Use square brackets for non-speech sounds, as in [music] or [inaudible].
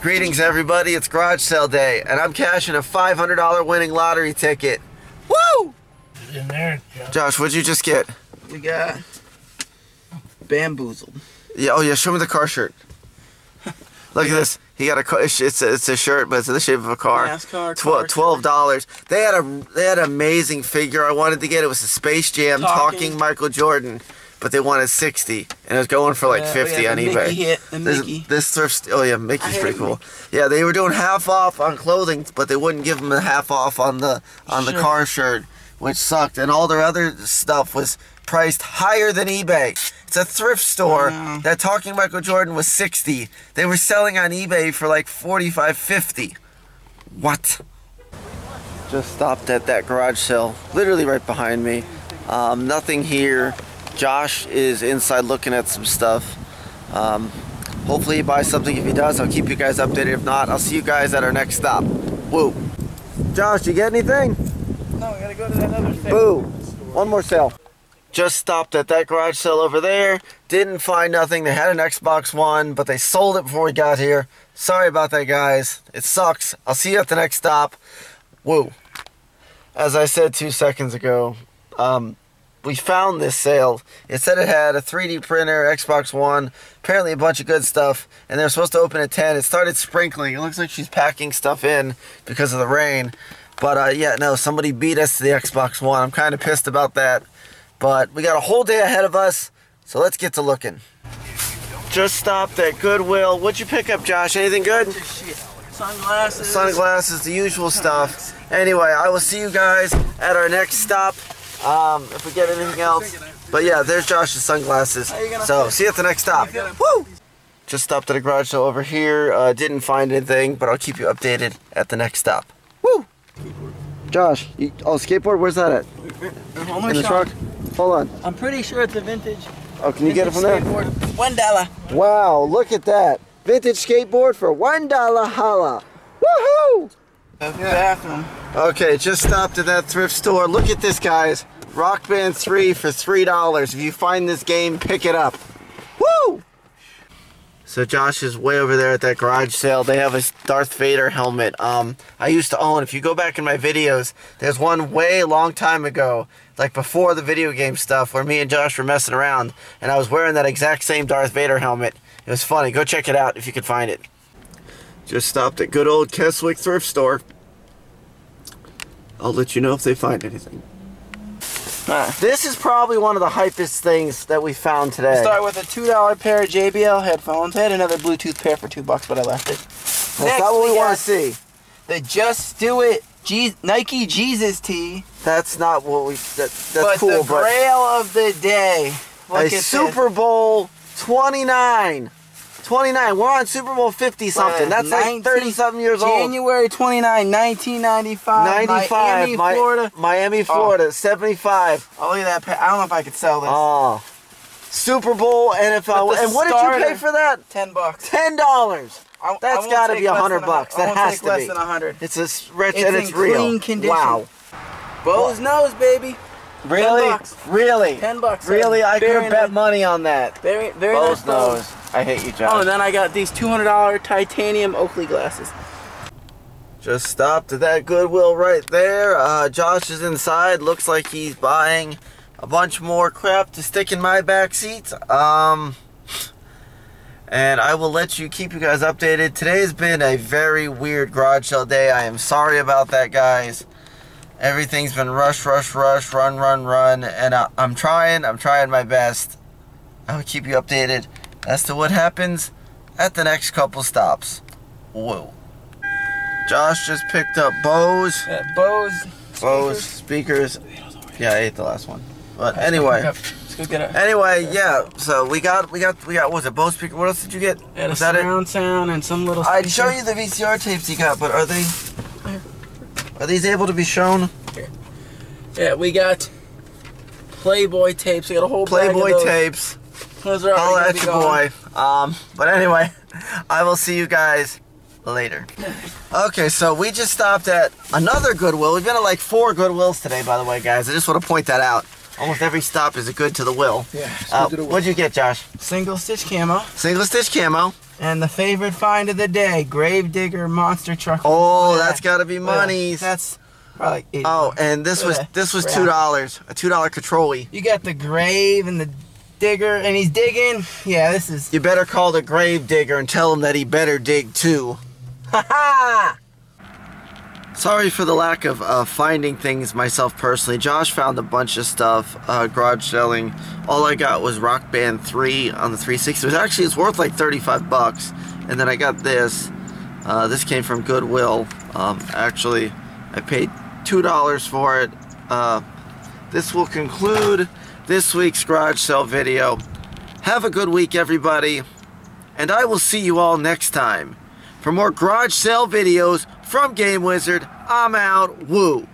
Greetings, everybody. It's garage sale day, and I'm cashing a $500 winning lottery ticket. Woo! in there. Josh. Josh, what'd you just get? We got bamboozled. Yeah. Oh, yeah. Show me the car shirt. Look at this. He got a. It's it's a, it's a shirt, but it's in the shape of a car. NASCAR Twelve dollars. They had a they had an amazing figure I wanted to get. It was a Space Jam talking, Talking. Michael Jordan, but they wanted sixty, and it was going for like Yeah, oh, fifty on the eBay. Hit, this, Mickey. this thrift. Oh yeah, Mickey's pretty cool. Yeah, they were doing half off on clothing, but they wouldn't give them a half off on the on the car shirt, which sucked. And all their other stuff was priced higher than eBay. It's a thrift store. Wow. That talking Michael Jordan was 60. They were selling on eBay for like 45, 50. What? Just stopped at that garage sale, literally right behind me. Um, nothing here. Josh is inside looking at some stuff. Um, hopefully he buys something. If he does, I'll keep you guys updated. If not, I'll see you guys at our next stop. Woo. Josh, you get anything? No, we gotta go to that other thing. Boo. One more sale. Just stopped at that garage sale over there. Didn't find nothing. They had an Xbox One, but they sold it before we got here. Sorry about that, guys. It sucks. I'll see you at the next stop. Woo. As I said two seconds ago, um, we found this sale. It said it had a 3D printer, Xbox One, apparently a bunch of good stuff, and they're supposed to open at 10. It started sprinkling. It looks like she's packing stuff in because of the rain. But uh, yeah, no, somebody beat us to the Xbox One. I'm kind of pissed about that. But we got a whole day ahead of us, so let's get to looking. Just stopped at Goodwill. What'd you pick up, Josh? Anything good? Sunglasses. Sunglasses, the usual stuff. Anyway, I will see you guys at our next stop. Um, if we get anything else. But yeah, there's Josh's sunglasses. So see you at the next stop. Woo! Just stopped at a garage sale over here. Uh, didn't find anything, but I'll keep you updated at the next stop. Woo! Josh, you, oh skateboard, where's that at? [laughs] In the shot. truck? Hold on. I'm pretty sure it's a vintage. Oh, can you get it from there? skateboard. One dollar. Wow, look at that. Vintage skateboard for one dollar holla. Woohoo! Bathroom. Okay, just stopped at that thrift store. Look at this, guys. Rock Band 3 for $3. If you find this game, pick it up. So Josh is way over there at that garage sale. They have a Darth Vader helmet. Um, I used to own. If you go back in my videos, there's one way long time ago, like before the video game stuff, where me and Josh were messing around, and I was wearing that exact same Darth Vader helmet. It was funny. Go check it out if you can find it. Just stopped at good old Keswick thrift store. I'll let you know if they find anything. This is probably one of the hypest things that we found today. Start with a two dollar pair of JBL headphones. I had another Bluetooth pair for two bucks, but I left it. That's Next, not what we want to see. The Just Do It Je- Nike Jesus tee. That's not what we. That, that's but cool, the but grail of the day. Look a at this. Super Bowl 29. 29. We're on Super Bowl 50 something. That's like 30 something years old. January 29, 1995. 95. Miami, Mi- Florida. Miami, oh. Florida. 75. Oh, look at that. I don't know if I could sell this. Oh. Super Bowl NFL. And what did you pay for that? Ten bucks. Ten dollars. I, I That's won't gotta be a hundred than bucks. That has to less be. than a hundred. It's a rich It's and it's real. clean condition. Wow. Bose nose, baby. Really? bucks. Really? Ten bucks. Really? I could have bet money on that. Very, very Bose nice Bose. I hate you, Oh, and then I got these two hundred dollar titanium Oakley glasses. Just stopped at that Goodwill right there. Uh, Josh is inside. Looks like he's buying a bunch more crap to stick in my back seat. Um, and I will let you keep you guys updated. Today's been a very weird garage sale day. I am sorry about that, guys. Everything's been rush, rush, rush, run, run, run, and I, I'm trying. I'm trying my best. I will keep you updated as to what happens at the next couple stops. Whoa. Josh just picked up Bose. Uh, Bose. Bose speakers. Yeah, I ate the last one. But anyway, Let's go get a, anyway, yeah. So we got, we got, we got. What was it Bose speaker? What else did you get? a Was that it? sound and some little. I'd show you the VCR tapes you got, but are they? Are these able to be shown? Yeah, we got Playboy tapes. We got a whole Playboy tapes. Those are already Holla at your gone. boy. Um, but anyway, [laughs] I will see you guys later. Okay, so we just stopped at another Goodwill. We've been at like four Goodwills today, by the way, guys. I just want to point that out. Almost every stop is a good to the will. Yeah. Uh, good to what'd you get, Josh? Single stitch camo. Single stitch camo. And the favorite find of the day, Gravedigger Monster Truck. Oh, Yeah. that's got to be Look at that. monies. That's probably like eight. Oh, and this was this was two dollars, a two dollar controly. You got the grave and the digger, and he's digging. Yeah, this is. You better call the grave digger and tell him that he better dig too. Ha ha! Sorry for the lack of uh, finding things myself personally. Josh found a bunch of stuff, uh, garage selling. All I got was Rock Band 3 on the 360. It was actually it's worth like 35 bucks. And then I got this. Uh, this came from Goodwill. Um, actually, I paid two dollars for it. Uh, this will conclude this week's garage sale video. Have a good week, everybody, and I will see you all next time. For more garage sale videos from Game Wizard, I'm out. Woo.